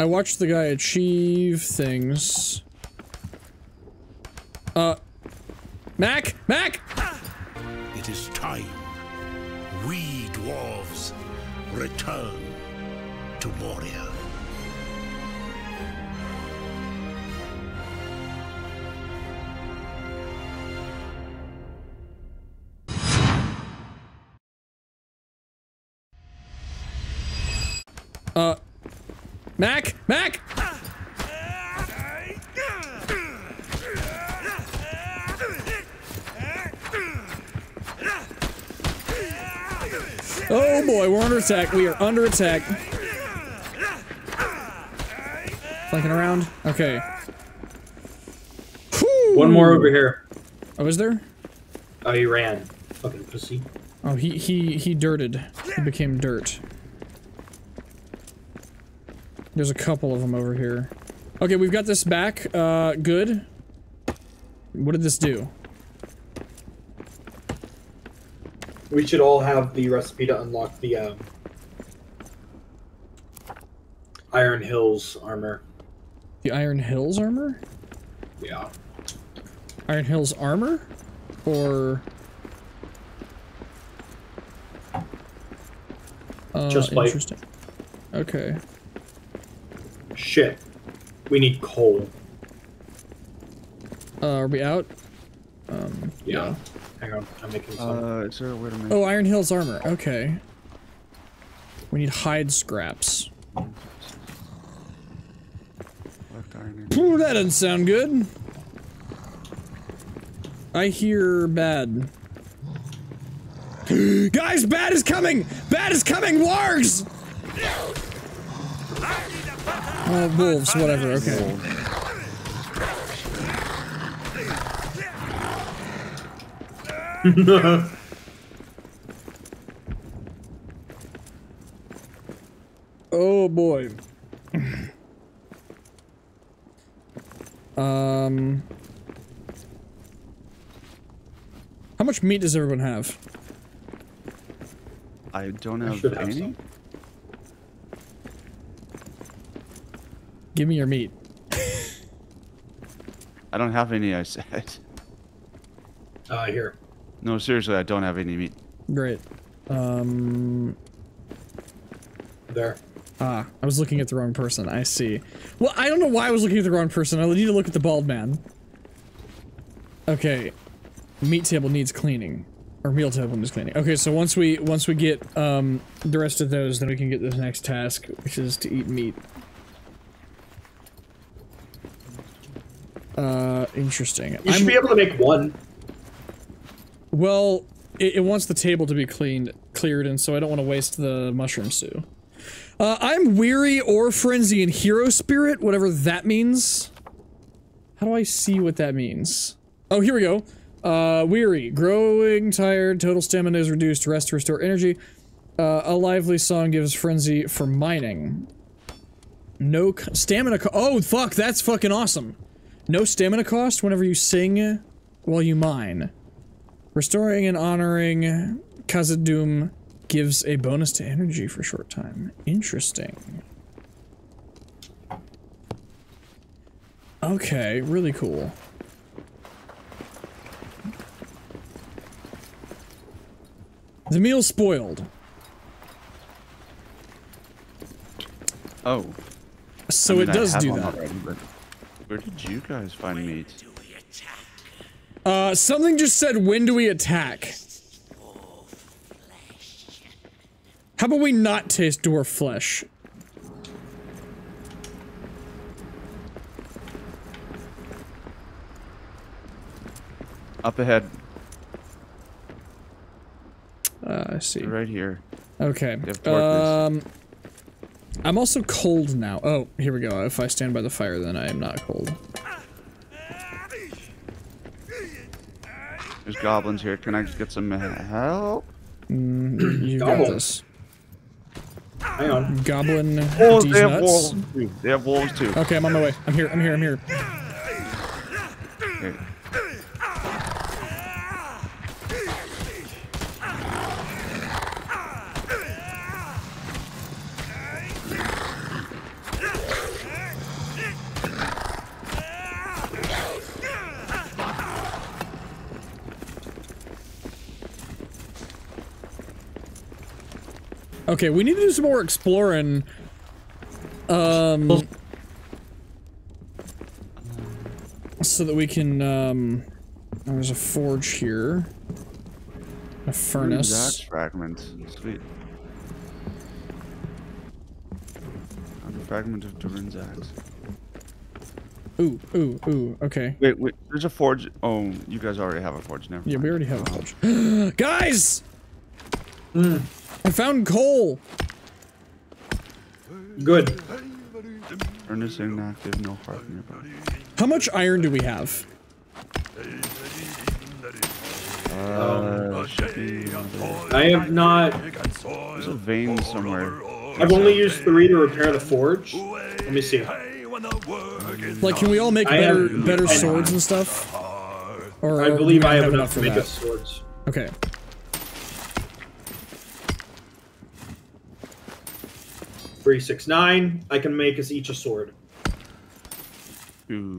I watched the guy achieve things. Uh, Mac, Mac. It is time. We dwarves return to Moria. Mac, Mac. Oh boy, we're under attack. We are under attack. Flanking around. Okay. One more over here. Oh, is there? Oh, he ran. Fucking pussy. Oh, he he he dirted. He became dirt. There's a couple of them over here. Okay, we've got this back. Uh, good. What did this do? We should all have the recipe to unlock the um, Iron Hills armor. The Iron Hills armor? Yeah. Iron Hills armor? Or... Uh, Just like- interesting. Okay. Shit. We need coal. Uh, are we out? Um, Yeah. Hang on, I'm making some. Uh, is there a way to make? Oh, Iron Hills armor. Okay. We need hide scraps. Left iron. Ooh, that doesn't sound good. I hear bad. Guys, bad is coming! Bad is coming! Wargs! Oh, wolves, whatever, okay. Oh boy. Um. How much meat does everyone have? I don't I have, should have any. some. Give me your meat. I don't have any. I said. Uh, here. No, seriously, I don't have any meat. Great. Um. There. Ah, I was looking at the wrong person. I see. Well, I don't know why I was looking at the wrong person. I need to look at the bald man. Okay. Meat table needs cleaning. Or meal table needs cleaning. Okay, so once we once we get um the rest of those, then we can get this next task, which is to eat meat. Uh, interesting. You should I'm- be able to make one. well, it, it wants the table to be cleaned, cleared, and so I don't want to waste the mushroom stew. Uh, I'm weary or frenzy and hero spirit, whatever that means. How do I see what that means? Oh, here we go. Uh, weary, growing tired, total stamina is reduced, rest to restore energy. Uh, a lively song gives frenzy for mining. No stamina Oh, fuck, that's fucking awesome. No stamina cost whenever you sing while you mine. Restoring and honoring Khazad-dûm gives a bonus to energy for a short time. Interesting. Okay, really cool. The meal's spoiled. Oh. So it does do that. already, but where did you guys find meat? Uh, something just said, when do we attack? How about we not taste dwarf flesh? Up ahead, Uh, I see. right here. Okay. have darkness. Um, I'm also cold now. Oh, here we go. If I stand by the fire, then I am not cold. There's goblins here. Can I just get some help? Mm, you got this. Hang on. Goblin Oh, they have nuts. wolves too. They have wolves too. Okay, I'm on my way. I'm here. I'm here. I'm here. Okay, we need to do some more exploring. Um, so that we can. Um, oh, there's a forge here. A furnace. That's fragment. Sweet. Found a fragment of Durin's axe. Ooh, ooh, ooh. Okay. Wait, wait. There's a forge. Oh, you guys already have a forge. Never. Yeah, we already have a forge. Guys, I found coal. Good. Furnace inactive. No heart nearby. How much iron do we have? Uh, should be another- I have not. there's a vein somewhere. I've only used three to repair the forge. Let me see. Like, can we all make I better have- better I- swords and stuff? Or I believe I have enough to make that? us swords. Okay. Three, six, nine. I can make us each a sword. Ooh.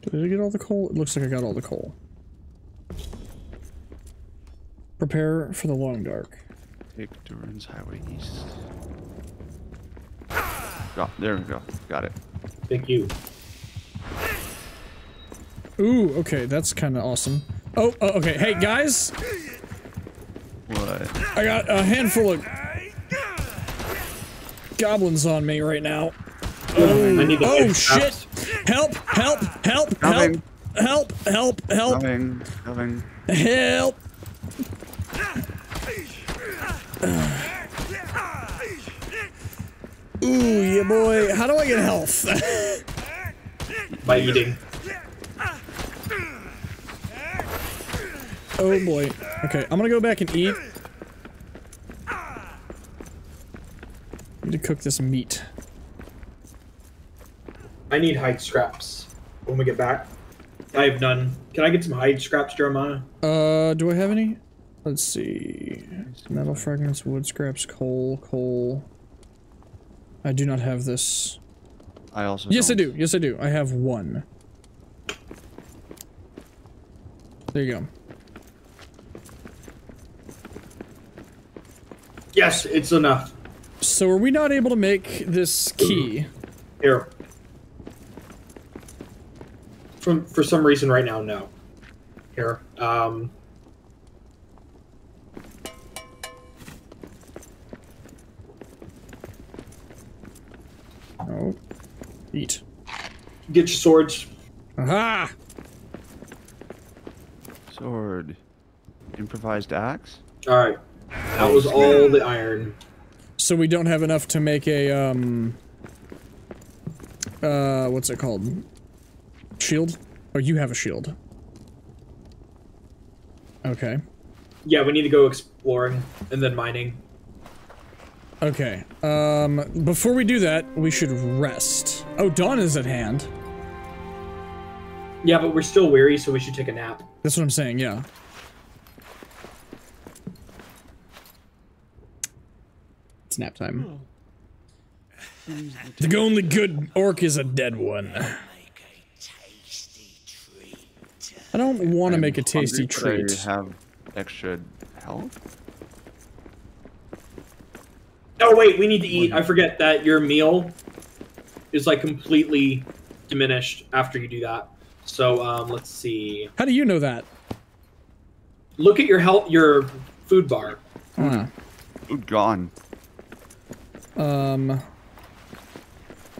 Did I get all the coal? It looks like I got all the coal. Prepare for the long dark. Take Durin's highway east. Go. There we go. Got it. Thank you. Ooh, okay, that's kind of awesome. Oh, oh, okay. Hey, guys, What? I got a handful of goblins on me right now. I need the Oh shit! Help! Help! Help! Coming. Help! Help! Help! Help! Coming. Coming. Help! Ooh, yeah, boy. How do I get health? By eating. oh boy. Okay, I'm gonna go back and eat. To cook this meat. I need hide scraps when we get back. I have none. Can I get some hide scraps, Jeremiah? Uh, do I have any? Let's see. Metal fragments, wood scraps, coal, coal. I do not have this. I also. Yes, I don't. do. Yes, I do. I have one. There you go. Yes, it's enough. So are we not able to make this key? Here. From for some reason right now, no. Here. Um Oh. Eat. get your swords. Aha! Sword. Improvised axe. Alright. That was all the iron. So we don't have enough to make a, um... Uh, what's it called? Shield? Oh, you have a shield. Okay. Yeah, we need to go exploring and then mining. Okay. Um, before we do that, we should rest. Oh, dawn is at hand. Yeah, but we're still weary, so we should take a nap. That's what I'm saying, yeah. It's nap time. The only good orc is a dead one. I don't want to make a tasty hungry, treat. I have extra health. Oh wait, we need to eat. I forget that your meal is like completely diminished after you do that. So um, let's see. How do you know that? Look at your health, your food bar. Ooh, gone. Um.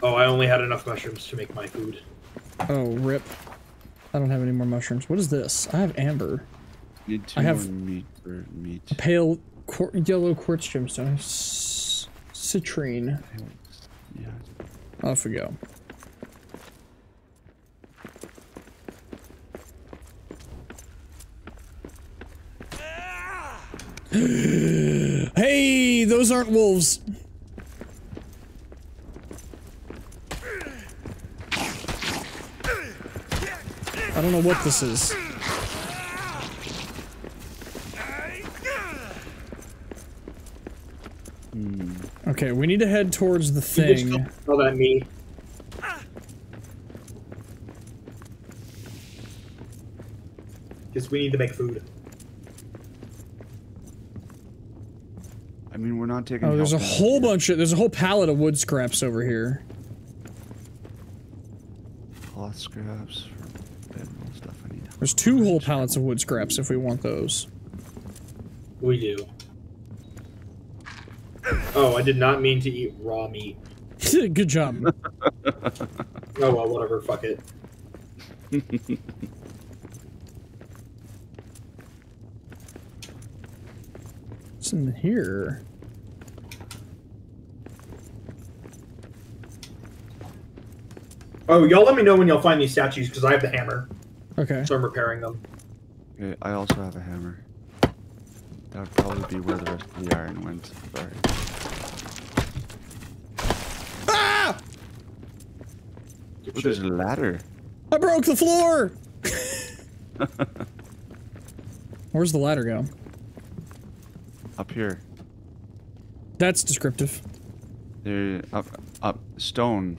Oh, I only had enough mushrooms to make my food. Oh, rip. I don't have any more mushrooms. What is this? I have amber. Need two I have- more meat for meat. Pale quar yellow quartz gemstone. S citrine. Yeah. Off we go. hey, those aren't wolves. I don't know what this is. Hmm. Okay, we need to head towards the thing. All that meat. Because we need to make food. I mean, we're not taking. Oh, there's a whole here. bunch of there's a whole pallet of wood scraps over here. cloth scraps for bedroll stuff. I need. There's two whole pallets of wood scraps if we want those. We do. Oh, I did not mean to eat raw meat. Good job. Oh well, whatever. Fuck it. What's in here? Oh, y'all let me know when y'all find these statues because I have the hammer, Okay. so I'm repairing them. Okay, I also have a hammer. That would probably be where the rest of the iron went. Sorry. Ah! Good Oh, there's a ladder. I broke the floor. Where's the ladder go? Up here. That's descriptive. There. Up. Up. Stone.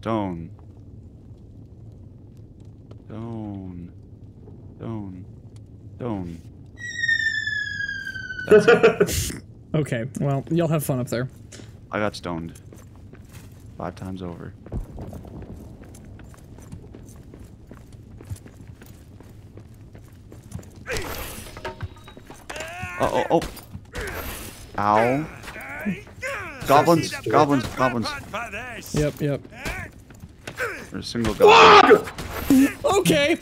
Stone. Stone. Stone. Stone. Okay. Well, y'all have fun up there. I got stoned. Five times over. Uh oh, oh. Ow. Goblins, goblins, goblins. Yep. Yep. There's a single goblin. Okay.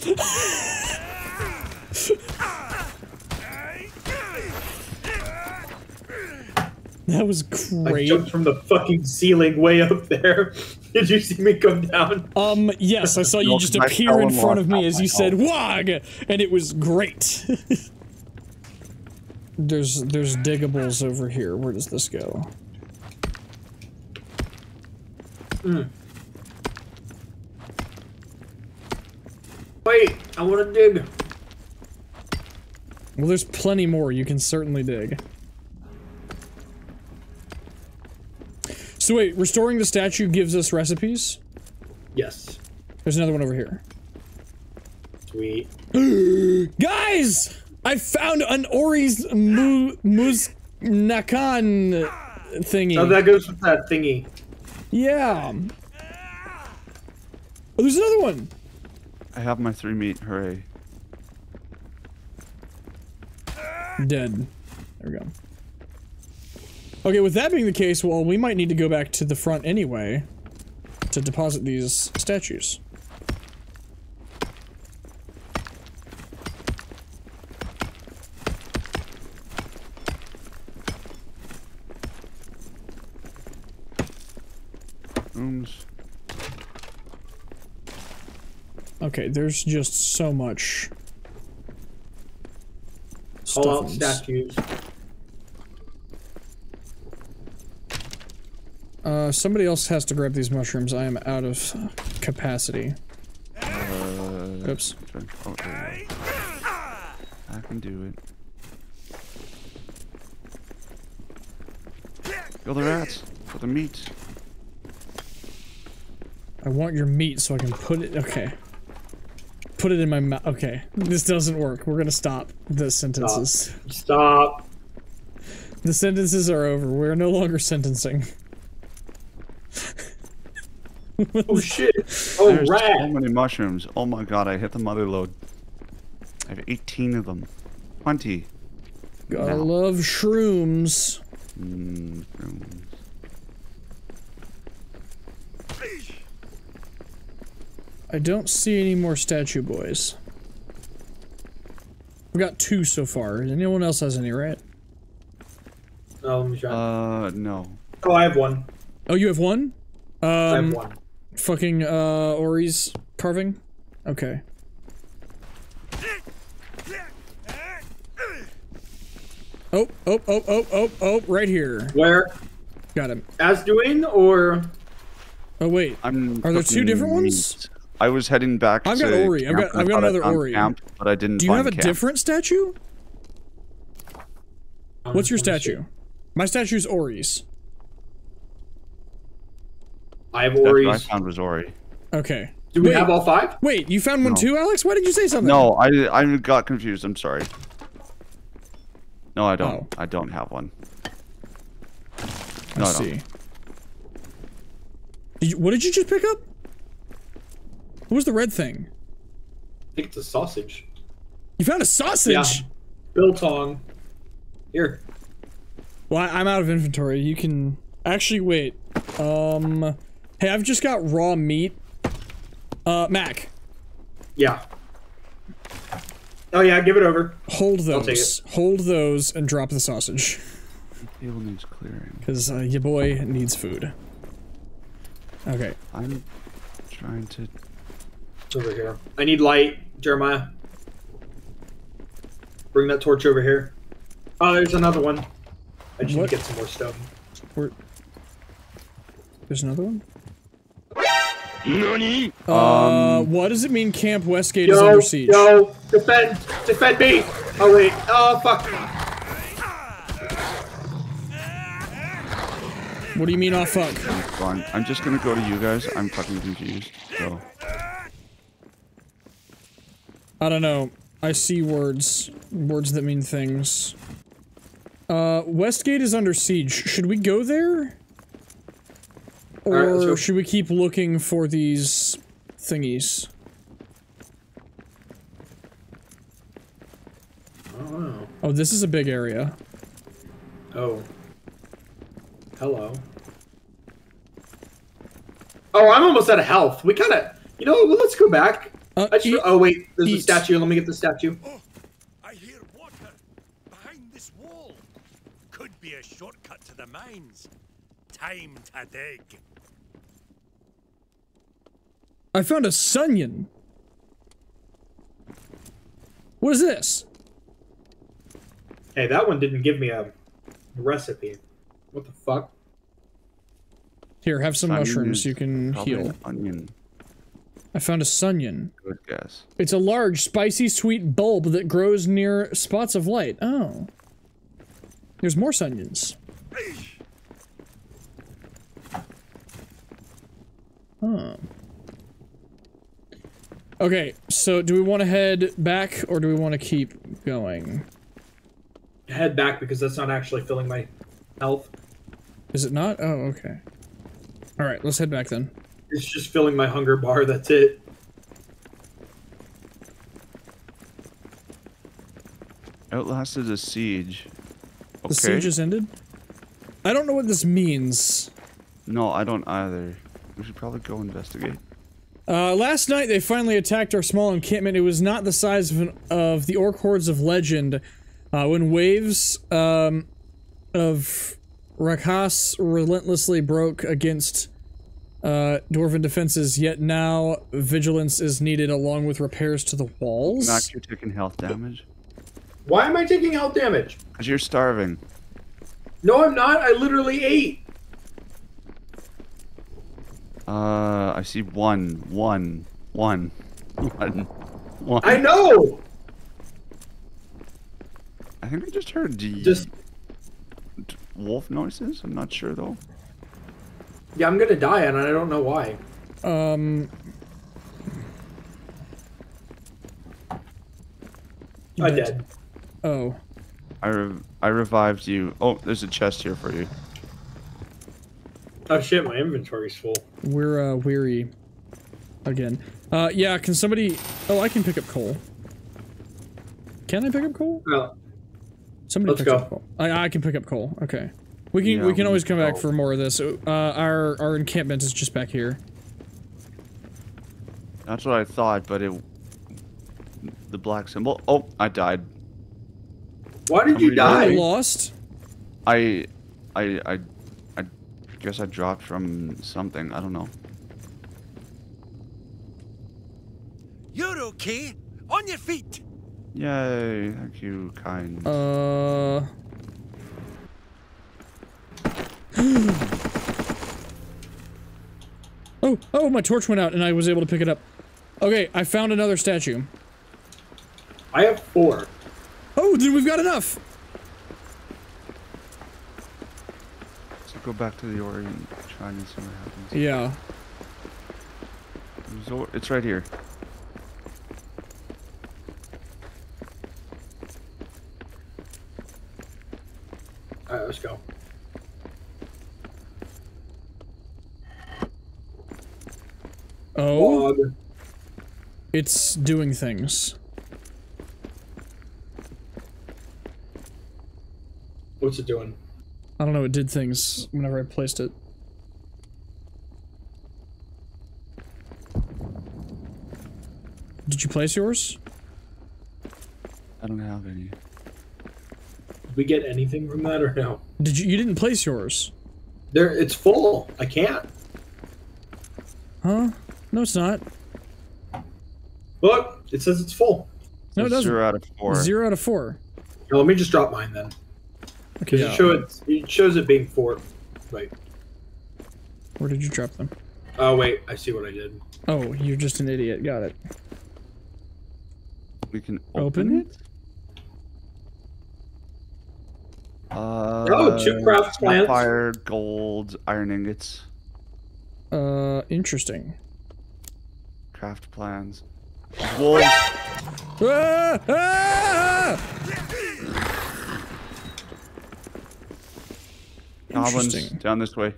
that was great. I jumped from the fucking ceiling way up there. Did you see me come down? Um, yes, I saw you just appear in front of me as you said "wog," and it was great. there's there's diggables over here. Where does this go? Wait, I want to dig. Well, there's plenty more. You can certainly dig. So wait, restoring the statue gives us recipes. Yes. There's another one over here. Sweet. Guys, I found an Ori's mu Muznakan thingy. Oh, that goes with that thingy. yeah. Oh, there's another one. I have my three meat, hooray. Dead. There we go. Okay, with that being the case, well, we might need to go back to the front anyway to deposit these statues. Okay, there's just so much. All out statues. Uh, somebody else has to grab these mushrooms. I am out of capacity. Uh, Oops. Oh, there you go. I can do it. Kill the rats. For the meat. I want your meat so I can put it. Okay. Put it in my mouth. Okay. This doesn't work. We're gonna stop the sentences. Stop. The sentences are over. We're no longer sentencing. Oh shit. Oh There's rat. so many mushrooms. Oh my god, I hit the mother load. I have 18 of them. 20. Gotta love shrooms. Mm, rooms. I don't see any more statue boys. We've got two so far. Anyone else has any, right? Oh, let me try. Uh, no. oh, I have one. Oh, you have one? I have Um, one. fucking, uh, Ori's carving? Okay. Oh, oh, oh, oh, oh, oh, right here. Where? Got him. As doing or? Oh, wait. I'm Are there two cooking different ones? Meat. I was heading back I've got to Ori. I've camp got- and I've got thought I another found Ori. Camp, but I didn't Do you find have a camp. different statue? What's your Let me see. statue? My statue's Ori's. I have That's what I found was Ori. Okay. Do we Wait. have all five? Wait, you found one No. too, Alex? Why did you say something? No, I I got confused. I'm sorry. No, I don't. Oh. I don't have one. I No, no. see. Did you, what did you just pick up? What was the red thing? I think it's a sausage. You found a sausage. Yeah. Biltong. Here. Well, I, I'm out of inventory. You can actually wait. Um, hey, I've just got raw meat. Uh, Mac, Yeah. Oh yeah, give it over. hold I'll take those. Hold those and drop the sausage, The Table needs clearing. because uh, your boy needs food. Okay. I'm trying to. It's over here. I need light, Jeremiah. Bring that torch over here. Oh, there's another one. I just What? need to get some more stone. Where? There's another one. Nani? Uh, what does it mean? Camp Westgate is Yo, under siege. yo, defend, defend me! Oh wait, oh fuck. What do you mean? Oh fuck. Fine. I'm just gonna go to you guys. I'm fucking confused. So. I don't know. I see words. Words that mean things. Uh, Westgate is under siege. Should we go there? Or go. should we keep looking for these thingies? Oh, Oh, this is a big area. oh. Hello. Oh, I'm almost out of health. We kind of, you know, what, let's go back. Uh, I just, eat- oh wait, there's a statue. Let me get the statue. Oh, I hear water behind this wall. Could be a shortcut to the mines. Time to dig. I found a Sunyon. What is this? Hey, that one didn't give me a recipe. What the fuck? Here, have some Onion mushrooms. You can heal. Onion. I found a Sunyon. Good guess. It's a large, spicy, sweet bulb that grows near spots of light. Oh. There's more Sunyons. Huh. Okay, so do we want to head back or do we want to keep going? Head back because that's not actually filling my health. Is it not? Oh, okay. Alright, let's head back then. It's just filling my hunger bar. That's it. Outlasted a siege. Okay. The siege is ended? I don't know what this means. No, I don't either. We should probably go investigate. Uh, last night they finally attacked our small encampment. It was not the size of, an, of the orc hordes of legend. Uh, when waves um, of Rakas relentlessly broke against uh, dwarven defenses, yet now vigilance is needed along with repairs to the walls. Max, you're taking health damage. Why am I taking health damage? Because you're starving. No, I'm not. I literally ate. Uh, I see one, one, one, one, one. I know. I think I just heard the Just wolf noises. I'm not sure though. Yeah, I'm gonna die, and I don't know why. Um, I'm Dead. dead. oh. I rev I revived you. Oh, there's a chest here for you. Oh shit, my inventory's full. We're uh, weary again. Uh, yeah, can somebody... Oh, I can pick up coal. Can I pick up coal? Oh, Somebody Let's picked go. up coal. I, I can pick up coal. Okay. We can Yeah, we can we always come back for more of this. Uh, our our encampment is just back here. That's what I thought, but it. The black symbol. Oh, I died. why did you Somebody die? I lost. I, I, I, I guess I dropped from something. I don't know. You're okay. On your feet. Yay! Thank you, kind. Uh. Oh, oh, my torch went out and I was able to pick it up. Okay, I found another statue. I have four. Oh, then we've got enough. So go back to the Orient shrine and see what happens. Yeah. It's It's right here. All right, let's go. Log. it's doing things. What's it doing? I don't know, it did things whenever I placed it. Did you place yours? I don't have any. Did we get anything from that or no? Did you? You didn't place yours, There, it's full. I can't. huh? No, it's not. Look, it says it's full. No, it doesn't. Zero out of four. Zero out of four. Now, let me just drop mine then, Okay. because Yeah. it shows it shows it being four. Right. Where did you drop them? Oh wait, I see what I did. Oh, you're just an idiot. Got it. We can Open open, it? it. Uh, Oh, two craft plants. Fire, gold, iron ingots, Uh, interesting. Craft plans. Wolves. Ah! Ah! Goblins down this way.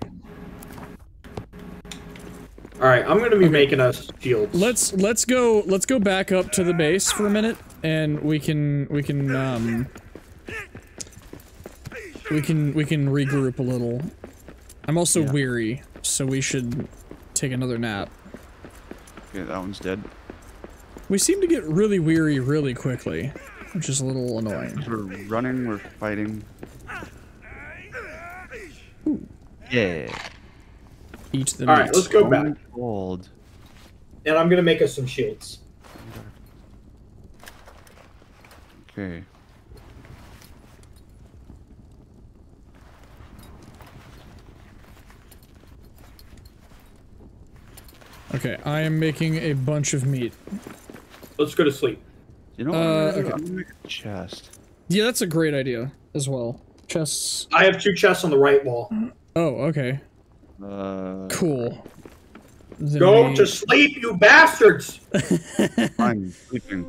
All right, I'm gonna be making us shields. Let's let's go let's go back up to the base for a minute, and we can we can um we can we can regroup a little. I'm also Yeah. weary, so we should take another nap. Okay, that one's dead. We seem to get really weary really quickly, which is a little annoying. We're running. We're fighting. Yeah. Eat the All meat. let's go back, Only Gold. and I'm gonna make us some shields. Okay. Okay, I am making a bunch of meat. Let's go to sleep. You know what? Uh, I'm, gonna okay. Make a chest. Yeah, that's a great idea as well. Chests. I have two chests on the right wall. Oh, okay. Uh, Cool. Then Go we- to sleep, you bastards! I'm sleeping.